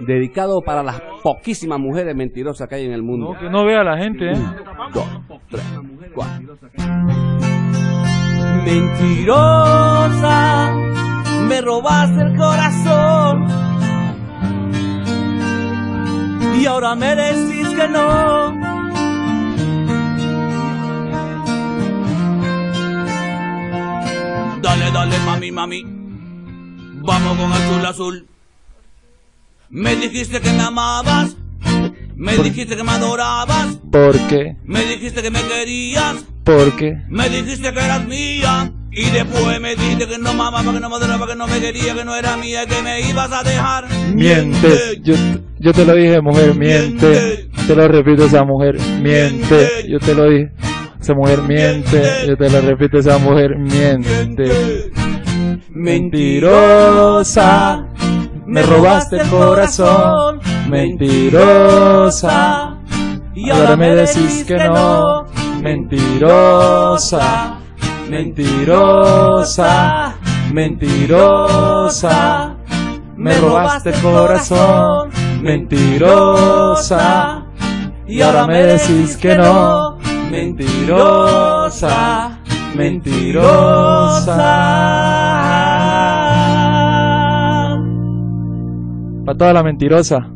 dedicado para las poquísimas mujeres mentirosas que hay en el mundo. No, que no vea la gente, ¿eh? Dos, tres, cuatro. Mentirosa, me robaste el corazón. Y ahora me decís que no. Dale, dale, mami, mami. Vamos con azul, azul. Me dijiste que me amabas. Me dijiste que me adorabas. ¿Por qué? Me dijiste que me querías. ¿Por qué? Me dijiste que eras mía. Y después me dijiste que no me amaba, que no me adoraba, que no me quería, que no era mía, que me ibas a dejar. Miente. Yo, yo te lo dije, mujer, miente. Te lo repito, esa mujer, miente. Yo te lo dije. Esa mujer miente. Yo te lo repito, esa mujer miente. Mentirosa. Me robaste el corazón. Mentirosa. Y ahora me decís que no. Mentirosa. Mentirosa. Mentirosa. Me robaste el corazón. Mentirosa. Y ahora me decís que no. Mentirosa. Mentirosa. Para toda la mentirosa.